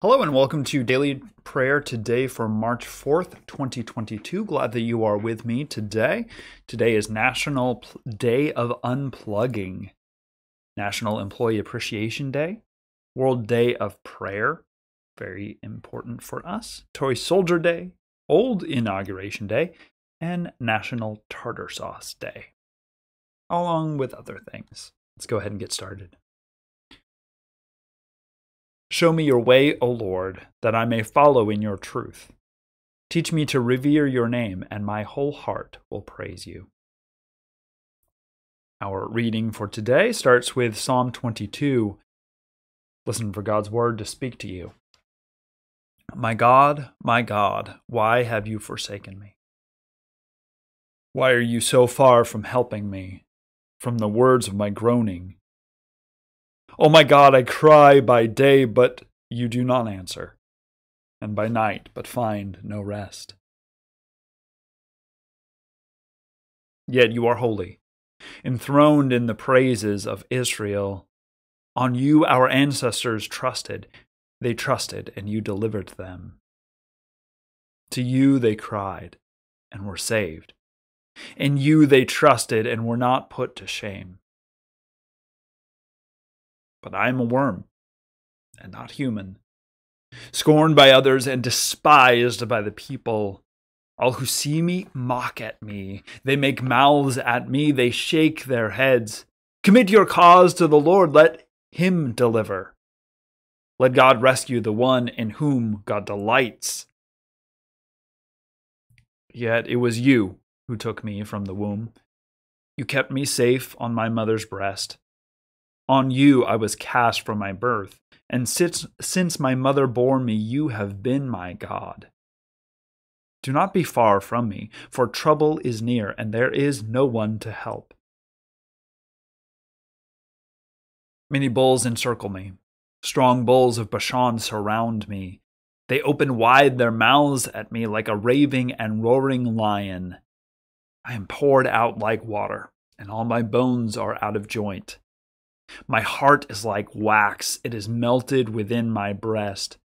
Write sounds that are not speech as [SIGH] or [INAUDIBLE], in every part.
Hello and welcome to Daily Prayer today for March 4th, 2022. Glad that you are with me today. Today is National Day of Unplugging, National Employee Appreciation Day, World Day of Prayer, very important for us, Toy Soldier Day, Old Inauguration Day, and National Tartar Sauce Day, along with other things. Let's go ahead and get started. Show me your way, O Lord, that I may follow in your truth. Teach me to revere your name, and my whole heart will praise you. Our reading for today starts with Psalm 22. Listen for God's word to speak to you. My God, my God, why have you forsaken me? Why are you so far from helping me, from the words of my groaning? Oh my God, I cry by day, but you do not answer, and by night, but find no rest. Yet you are holy, enthroned in the praises of Israel. On you our ancestors trusted. They trusted, and you delivered them. To you they cried, and were saved. In you they trusted, and were not put to shame but I am a worm and not human, scorned by others and despised by the people. All who see me mock at me. They make mouths at me. They shake their heads. Commit your cause to the Lord. Let him deliver. Let God rescue the one in whom God delights. Yet it was you who took me from the womb. You kept me safe on my mother's breast. On you I was cast from my birth, and since, since my mother bore me, you have been my God. Do not be far from me, for trouble is near, and there is no one to help. Many bulls encircle me. Strong bulls of Bashan surround me. They open wide their mouths at me like a raving and roaring lion. I am poured out like water, and all my bones are out of joint. My heart is like wax, it is melted within my breast.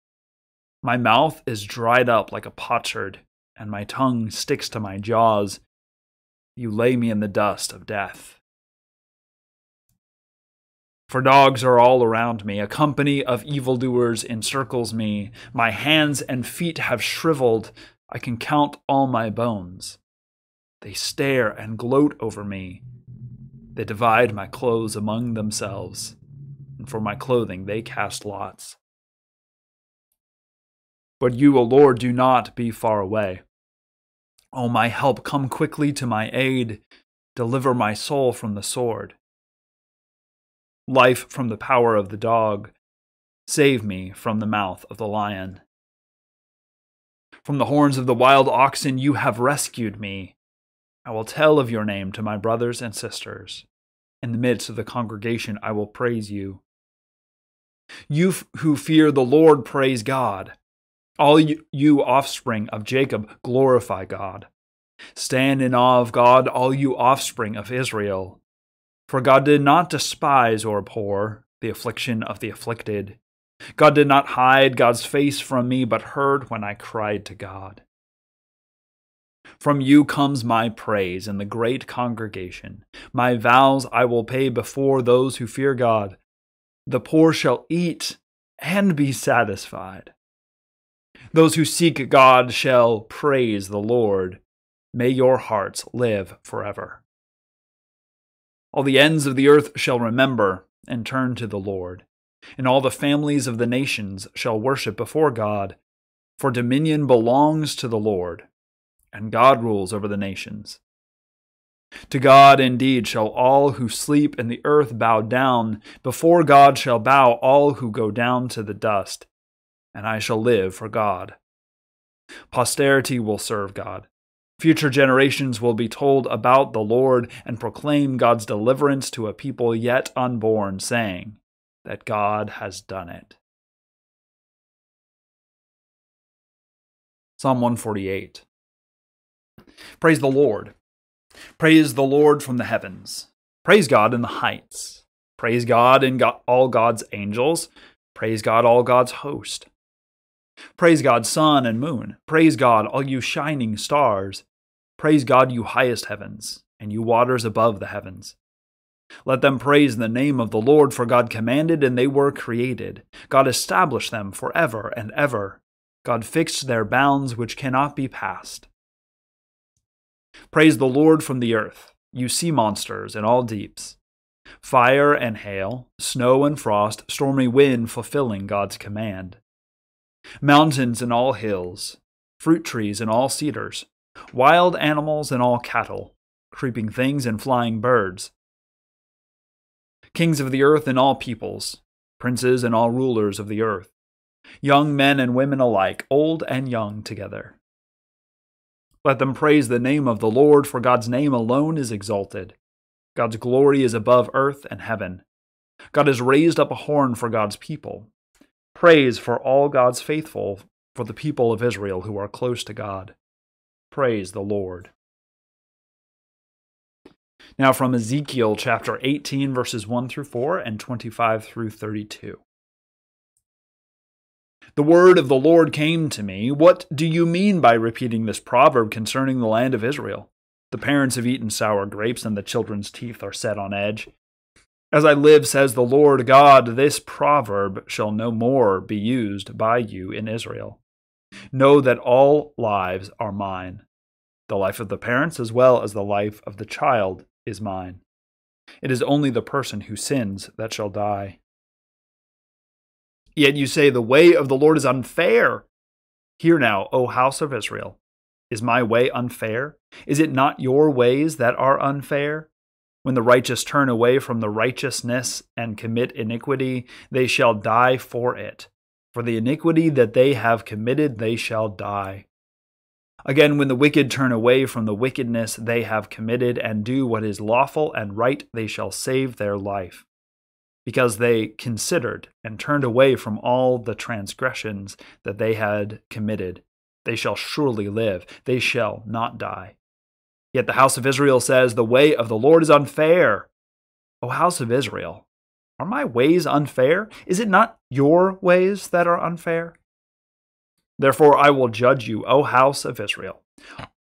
My mouth is dried up like a potsherd, and my tongue sticks to my jaws. You lay me in the dust of death. For dogs are all around me, a company of evildoers encircles me. My hands and feet have shriveled, I can count all my bones. They stare and gloat over me. They divide my clothes among themselves, and for my clothing they cast lots. But you, O Lord, do not be far away. O my help, come quickly to my aid. Deliver my soul from the sword. Life from the power of the dog. Save me from the mouth of the lion. From the horns of the wild oxen you have rescued me. I will tell of your name to my brothers and sisters. In the midst of the congregation, I will praise you. You who fear the Lord, praise God. All you, offspring of Jacob, glorify God. Stand in awe of God, all you offspring of Israel. For God did not despise or abhor the affliction of the afflicted. God did not hide God's face from me, but heard when I cried to God. From you comes my praise in the great congregation. My vows I will pay before those who fear God. The poor shall eat and be satisfied. Those who seek God shall praise the Lord. May your hearts live forever. All the ends of the earth shall remember and turn to the Lord, and all the families of the nations shall worship before God, for dominion belongs to the Lord and God rules over the nations. To God indeed shall all who sleep in the earth bow down, before God shall bow all who go down to the dust, and I shall live for God. Posterity will serve God. Future generations will be told about the Lord and proclaim God's deliverance to a people yet unborn, saying that God has done it. Psalm 148 Praise the Lord. Praise the Lord from the heavens. Praise God in the heights. Praise God in God, all God's angels. Praise God, all God's host. Praise God, sun and moon. Praise God, all you shining stars. Praise God, you highest heavens, and you waters above the heavens. Let them praise the name of the Lord, for God commanded and they were created. God established them forever and ever. God fixed their bounds which cannot be passed. Praise the Lord from the earth, you sea monsters and all deeps. Fire and hail, snow and frost, stormy wind fulfilling God's command. Mountains and all hills, fruit trees and all cedars, wild animals and all cattle, creeping things and flying birds. Kings of the earth and all peoples, princes and all rulers of the earth, young men and women alike, old and young together. Let them praise the name of the Lord, for God's name alone is exalted. God's glory is above earth and heaven. God has raised up a horn for God's people. Praise for all God's faithful, for the people of Israel who are close to God. Praise the Lord. Now, from Ezekiel chapter 18, verses 1 through 4 and 25 through 32. The word of the Lord came to me. What do you mean by repeating this proverb concerning the land of Israel? The parents have eaten sour grapes, and the children's teeth are set on edge. As I live, says the Lord God, this proverb shall no more be used by you in Israel. Know that all lives are mine. The life of the parents as well as the life of the child is mine. It is only the person who sins that shall die. Yet you say, The way of the Lord is unfair. Hear now, O house of Israel. Is my way unfair? Is it not your ways that are unfair? When the righteous turn away from the righteousness and commit iniquity, they shall die for it. For the iniquity that they have committed, they shall die. Again, when the wicked turn away from the wickedness they have committed and do what is lawful and right, they shall save their life. Because they considered and turned away from all the transgressions that they had committed, they shall surely live, they shall not die. Yet the house of Israel says, The way of the Lord is unfair. O house of Israel, are my ways unfair? Is it not your ways that are unfair? Therefore I will judge you, O house of Israel,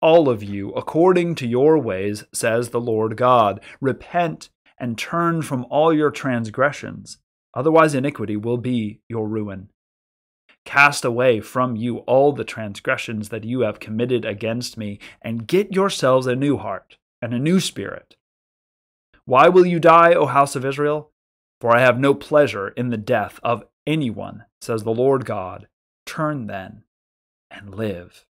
all of you, according to your ways, says the Lord God. Repent and turn from all your transgressions, otherwise iniquity will be your ruin. Cast away from you all the transgressions that you have committed against me, and get yourselves a new heart and a new spirit. Why will you die, O house of Israel? For I have no pleasure in the death of anyone, says the Lord God. Turn then and live.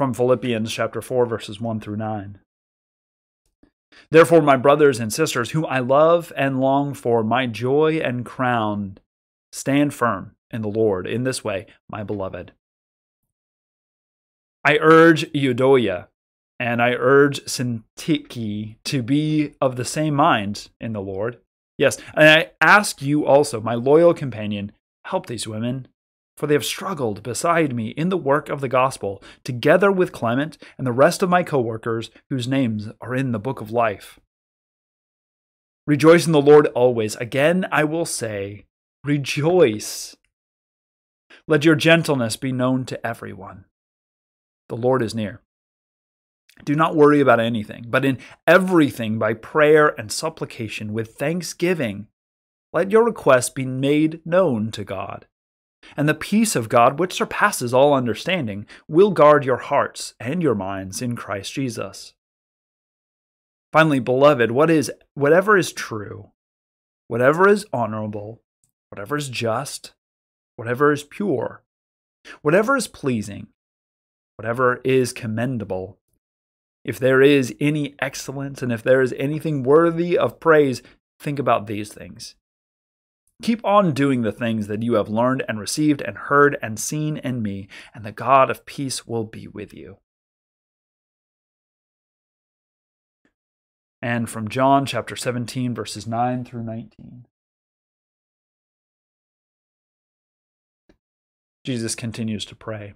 From Philippians chapter 4 verses 1 through 9. Therefore, my brothers and sisters, whom I love and long for, my joy and crown, stand firm in the Lord in this way, my beloved. I urge Euodia and I urge Syntyche to be of the same mind in the Lord. Yes, and I ask you also, my loyal companion, help these women for they have struggled beside me in the work of the gospel, together with Clement and the rest of my co workers whose names are in the book of life. Rejoice in the Lord always. Again, I will say, rejoice. Let your gentleness be known to everyone. The Lord is near. Do not worry about anything, but in everything by prayer and supplication with thanksgiving, let your requests be made known to God. And the peace of God, which surpasses all understanding, will guard your hearts and your minds in Christ Jesus. Finally, beloved, what is whatever is true, whatever is honorable, whatever is just, whatever is pure, whatever is pleasing, whatever is commendable, if there is any excellence and if there is anything worthy of praise, think about these things. Keep on doing the things that you have learned and received and heard and seen in me, and the God of peace will be with you. And from John chapter 17, verses 9 through 19. Jesus continues to pray.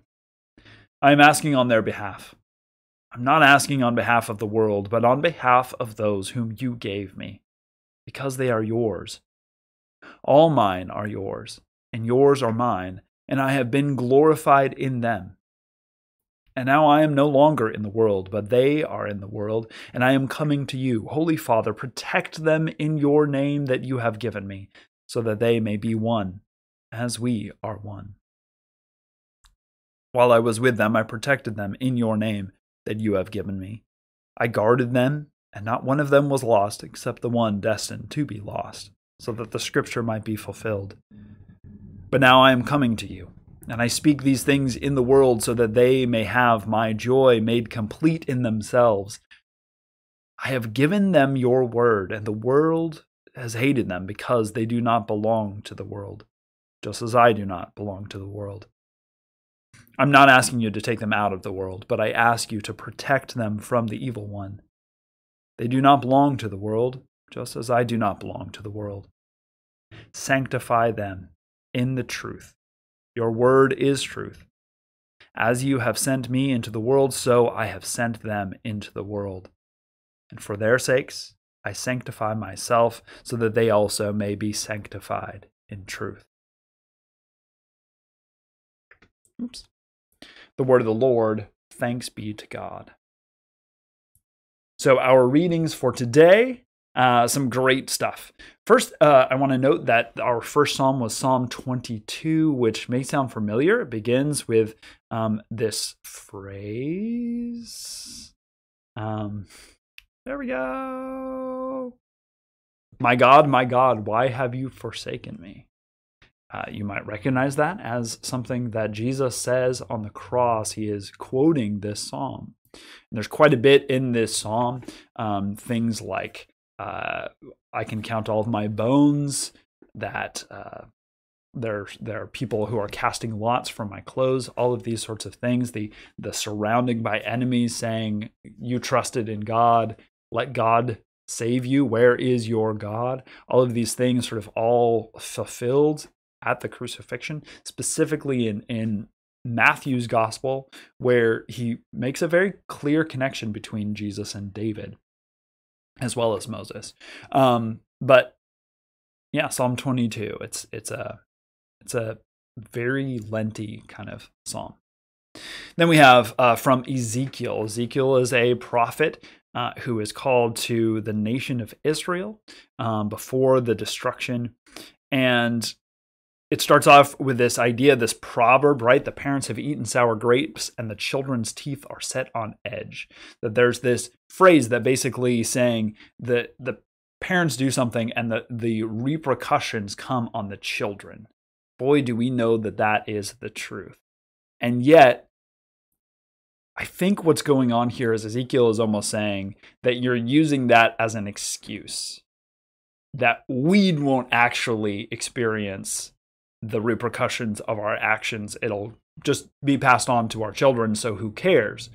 I am asking on their behalf. I'm not asking on behalf of the world, but on behalf of those whom you gave me, because they are yours All mine are yours, and yours are mine, and I have been glorified in them. And now I am no longer in the world, but they are in the world, and I am coming to you. Holy Father, protect them in your name that you have given me, so that they may be one, as we are one. While I was with them, I protected them in your name that you have given me. I guarded them, and not one of them was lost except the one destined to be lost, so that the scripture might be fulfilled. But now I am coming to you, and I speak these things in the world so that they may have my joy made complete in themselves. I have given them your word, and the world has hated them because they do not belong to the world, just as I do not belong to the world. I'm not asking you to take them out of the world, but I ask you to protect them from the evil one. They do not belong to the world, just as I do not belong to the world. Sanctify them in the truth. Your word is truth. As you have sent me into the world, so I have sent them into the world. And for their sakes, I sanctify myself, so that they also may be sanctified in truth. Oops the word of the Lord. Thanks be to God. So, our readings for today, uh, some great stuff. First, uh, I want to note that our first psalm was Psalm 22, which may sound familiar. It begins with um, this phrase. Um, there we go. My God, my God, why have you forsaken me? Uh, you might recognize that as something that Jesus says on the cross. He is quoting this psalm. And there's quite a bit in this psalm. Um, things like, uh, I can count all of my bones, that uh, there, there are people who are casting lots for my clothes, all of these sorts of things. The, the surrounding by enemies saying, You trusted in God, let God save you. Where is your God? All of these things sort of all fulfilled at the crucifixion, specifically in, in Matthew's gospel, where he makes a very clear connection between Jesus and David, as well as Moses. Um, but yeah, Psalm 22. It's it's a it's a very lenty kind of psalm. Then we have uh, from Ezekiel. Ezekiel is a prophet uh, who is called to the nation of Israel um, before the destruction. And it starts off with this idea, this proverb, right? The parents have eaten sour grapes and the children's teeth are set on edge. That there's this phrase that basically saying that the parents do something and the, the repercussions come on the children. Boy, do we know that that is the truth. And yet, I think what's going on here is Ezekiel is almost saying that you're using that as an excuse. That we won't actually experience the repercussions of our actions. It'll just be passed on to our children, so who cares?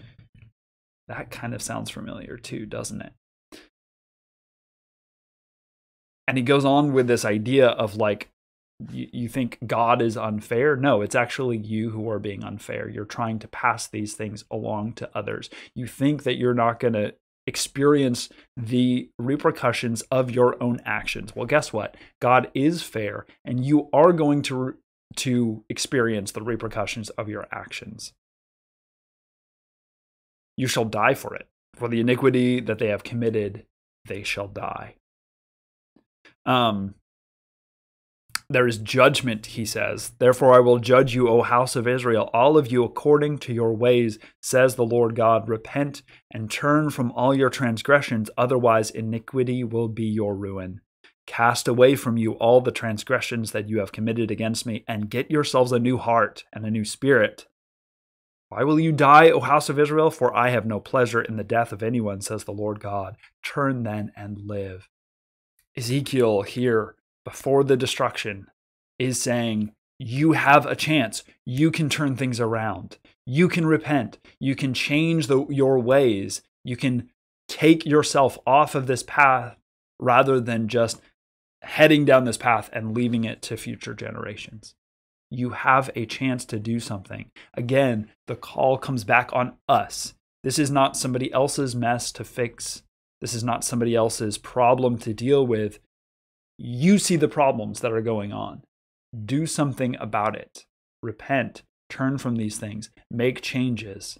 That kind of sounds familiar too, doesn't it? And he goes on with this idea of like, you, think God is unfair? No, it's actually you who are being unfair. You're trying to pass these things along to others. You think that you're not going to experience the repercussions of your own actions. Well, guess what? God is fair, and you are going to, to experience the repercussions of your actions. You shall die for it. For the iniquity that they have committed, they shall die. Um, there is judgment, he says. Therefore, I will judge you, O house of Israel, all of you according to your ways, says the Lord God. Repent and turn from all your transgressions, otherwise, iniquity will be your ruin. Cast away from you all the transgressions that you have committed against me, and get yourselves a new heart and a new spirit. Why will you die, O house of Israel? For I have no pleasure in the death of anyone, says the Lord God. Turn then and live. Ezekiel here before the destruction is saying, you have a chance. You can turn things around. You can repent. You can change the, your ways. You can take yourself off of this path rather than just heading down this path and leaving it to future generations. You have a chance to do something. Again, the call comes back on us. This is not somebody else's mess to fix. This is not somebody else's problem to deal with. You see the problems that are going on. Do something about it. Repent, turn from these things, make changes.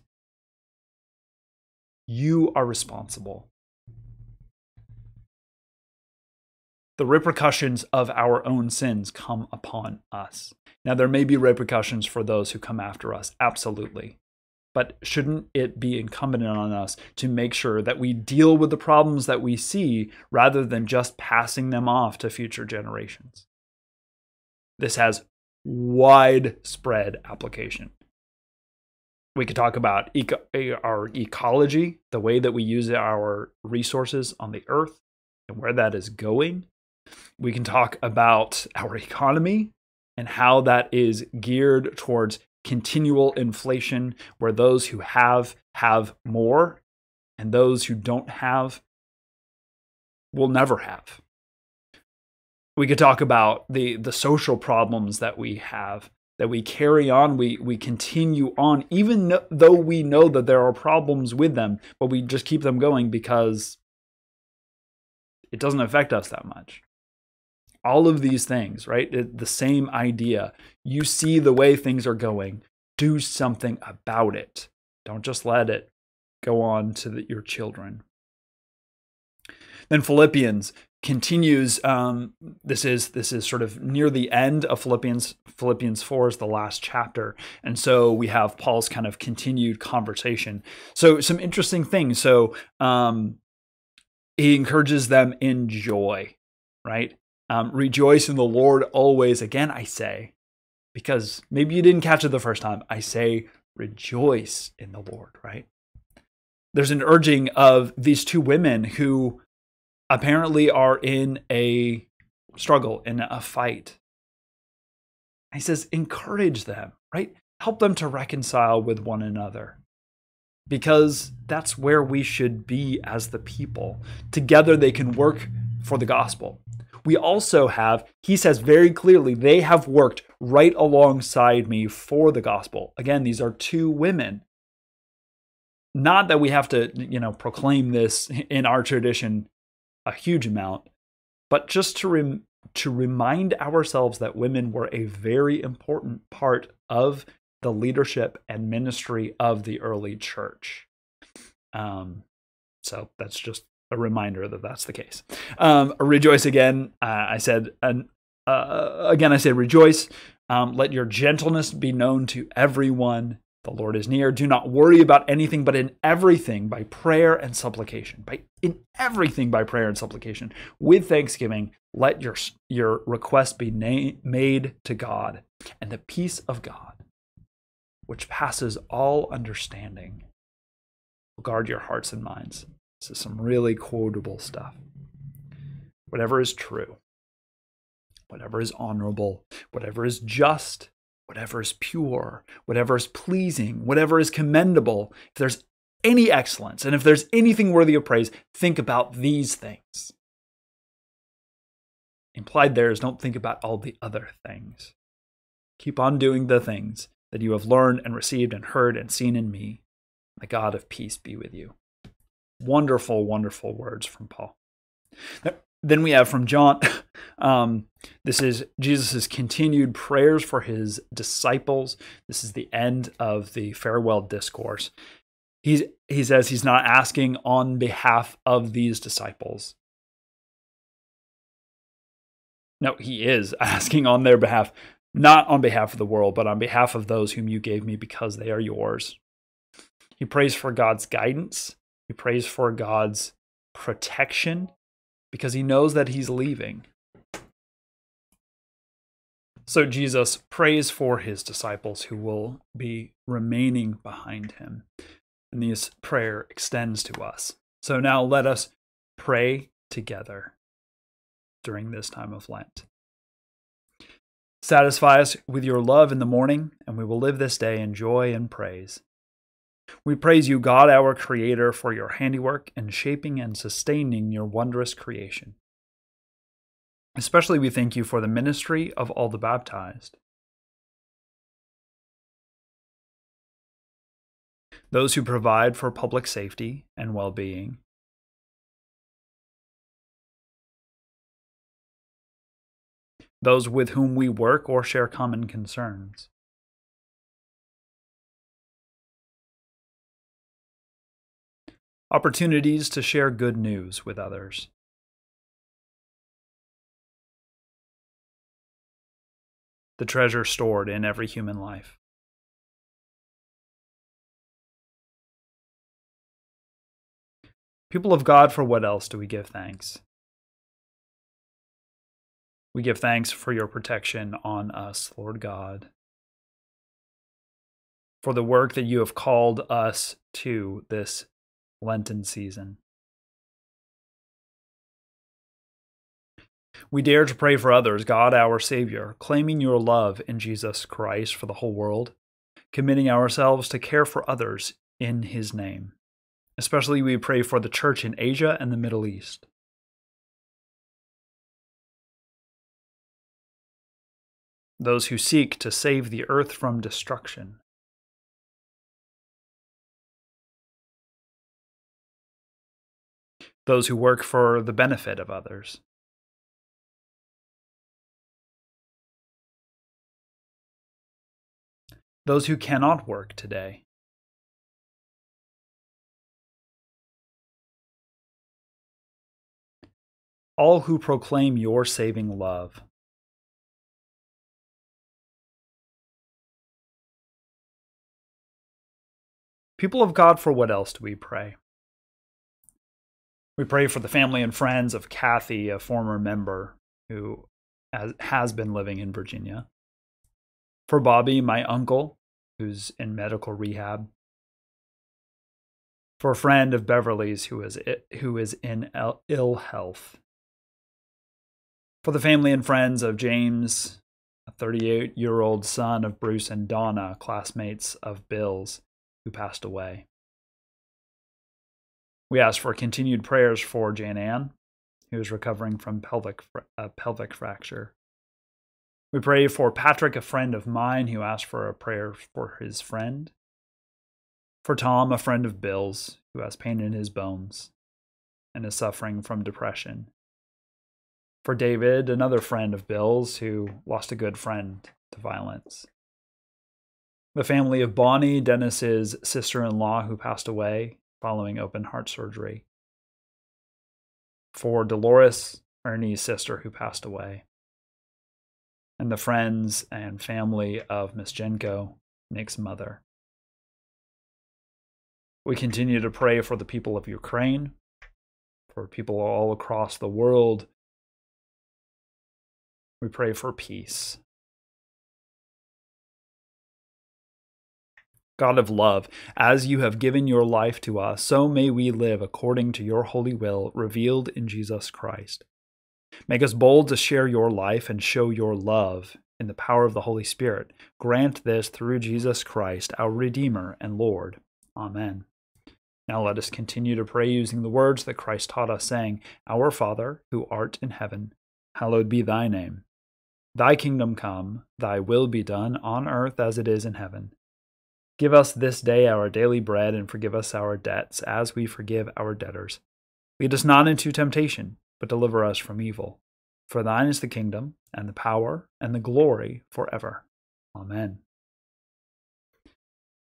You are responsible. The repercussions of our own sins come upon us. Now, there may be repercussions for those who come after us, absolutely. But shouldn't it be incumbent on us to make sure that we deal with the problems that we see rather than just passing them off to future generations? This has widespread application. We could talk about eco- our ecology, the way that we use our resources on the earth, and where that is going. We can talk about our economy and how that is geared towards continual inflation, where those who have have more, and those who don't have will never have. We could talk about the the social problems that we have that we carry on, we we continue on, even though we know that there are problems with them, but we just keep them going because it doesn't affect us that much all of these things, right? The same idea. You see the way things are going, do something about it. Don't just let it go on to the, your children. Then Philippians continues. Um, this is this is sort of near the end of Philippians. Philippians four is the last chapter, and so we have Paul's kind of continued conversation. So some interesting things. So um, he encourages them in joy, right? Um, rejoice in the Lord always. Again, I say, because maybe you didn't catch it the first time, I say, rejoice in the Lord, right? There's an urging of these two women who apparently are in a struggle, in a fight. He says, encourage them, right? Help them to reconcile with one another because that's where we should be as the people. Together, they can work for the gospel we also have, he says very clearly, they have worked right alongside me for the gospel. Again, these are two women. Not that we have to, you know, proclaim this in our tradition a huge amount, but just to rem- to remind ourselves that women were a very important part of the leadership and ministry of the early church. Um, so that's just a reminder that that's the case. Um, rejoice again. Uh, I said, and uh, again, I say rejoice. Um, let your gentleness be known to everyone. The Lord is near. Do not worry about anything, but in everything by prayer and supplication. By in everything by prayer and supplication with thanksgiving, let your your request be na- made to God, and the peace of God, which passes all understanding, will guard your hearts and minds this is some really quotable stuff. Whatever is true, whatever is honorable, whatever is just, whatever is pure, whatever is pleasing, whatever is commendable, if there's any excellence and if there's anything worthy of praise, think about these things. Implied there is don't think about all the other things. Keep on doing the things that you have learned and received and heard and seen in me. The God of peace be with you. Wonderful, wonderful words from Paul. Then we have from John, [LAUGHS] um, this is Jesus' continued prayers for his disciples. This is the end of the farewell discourse. He's, he says he's not asking on behalf of these disciples. No, he is [LAUGHS] asking on their behalf, not on behalf of the world, but on behalf of those whom you gave me because they are yours. He prays for God's guidance he prays for God's protection because he knows that he's leaving. So Jesus prays for his disciples who will be remaining behind him. And this prayer extends to us. So now let us pray together during this time of Lent. Satisfy us with your love in the morning, and we will live this day in joy and praise. We praise you, God, our Creator, for your handiwork in shaping and sustaining your wondrous creation. Especially, we thank you for the ministry of all the baptized. Those who provide for public safety and well being, those with whom we work or share common concerns. Opportunities to share good news with others. The treasure stored in every human life. People of God, for what else do we give thanks? We give thanks for your protection on us, Lord God, for the work that you have called us to this Lenten season. We dare to pray for others, God our Savior, claiming your love in Jesus Christ for the whole world, committing ourselves to care for others in his name. Especially, we pray for the church in Asia and the Middle East. Those who seek to save the earth from destruction. Those who work for the benefit of others. Those who cannot work today. all who proclaim your saving love. People of God, for what else do we pray? We pray for the family and friends of Kathy, a former member who has been living in Virginia. For Bobby, my uncle, who's in medical rehab. For a friend of Beverly's who is, who is in ill health for the family and friends of James, a 38 year old son of Bruce and Donna, classmates of Bill's, who passed away. We ask for continued prayers for Jane Ann, who is recovering from pelvic, a uh, pelvic fracture. We pray for Patrick, a friend of mine, who asked for a prayer for his friend. For Tom, a friend of Bill's, who has pain in his bones and is suffering from depression for David, another friend of Bill's who lost a good friend to violence. The family of Bonnie, Dennis's sister in law, who passed away following open heart surgery. For Dolores, Ernie's sister, who passed away. And the friends and family of Miss Jenko, Nick's mother. We continue to pray for the people of Ukraine, for people all across the world we pray for peace. God of love, as you have given your life to us, so may we live according to your holy will revealed in Jesus Christ. Make us bold to share your life and show your love in the power of the Holy Spirit. Grant this through Jesus Christ, our Redeemer and Lord. Amen. Now let us continue to pray using the words that Christ taught us, saying, Our Father, who art in heaven, hallowed be thy name. Thy kingdom come, thy will be done on earth as it is in heaven. Give us this day our daily bread and forgive us our debts as we forgive our debtors. Lead us not into temptation, but deliver us from evil. For thine is the kingdom, and the power, and the glory forever. Amen.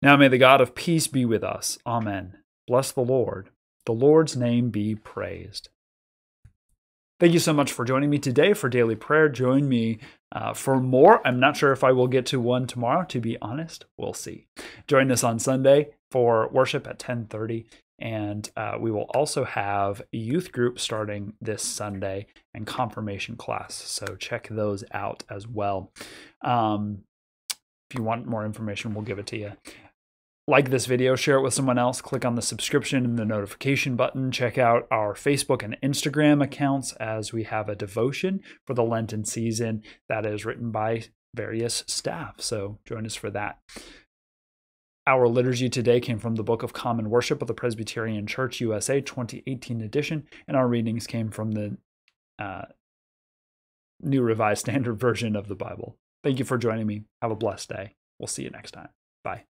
Now may the God of peace be with us. Amen. Bless the Lord. The Lord's name be praised. Thank you so much for joining me today for daily prayer. Join me uh, for more. I'm not sure if I will get to one tomorrow. To be honest, we'll see. Join us on Sunday for worship at 10:30, and uh, we will also have a youth group starting this Sunday and confirmation class. So check those out as well. Um, if you want more information, we'll give it to you like this video, share it with someone else, click on the subscription and the notification button. Check out our Facebook and Instagram accounts as we have a devotion for the Lenten season that is written by various staff. So join us for that. Our liturgy today came from the Book of Common Worship of the Presbyterian Church USA 2018 edition, and our readings came from the uh, New Revised Standard Version of the Bible. Thank you for joining me. Have a blessed day. We'll see you next time. Bye.